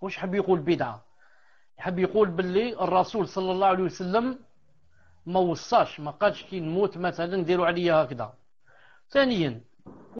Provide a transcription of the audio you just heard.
واش حب يقول بدعة؟ يحب يقول باللي الرسول صلى الله عليه وسلم ما وصاش ما قالش كي نموت مثلا نديروا عليا هكذا. ثانيا